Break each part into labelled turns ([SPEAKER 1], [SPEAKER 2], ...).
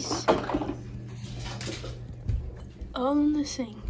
[SPEAKER 1] piece on the thing.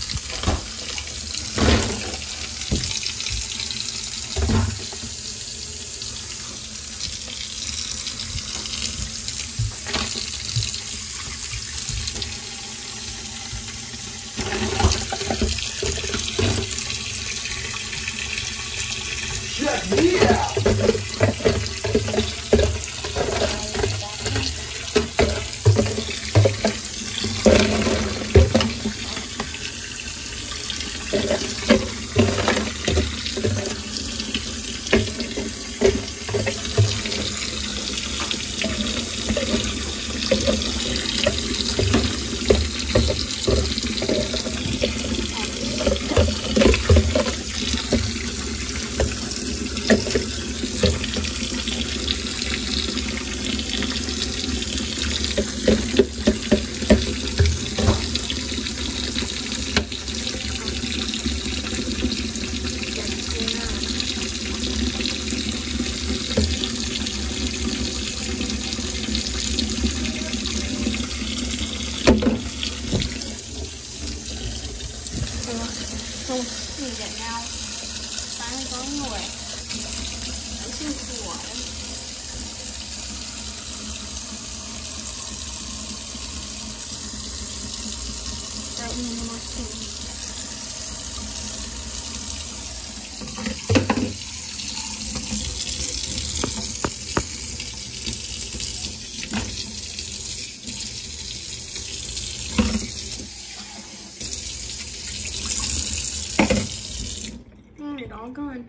[SPEAKER 2] Me out!
[SPEAKER 1] Need now. Finally going away. Nice and cool. Start with one more it all gone.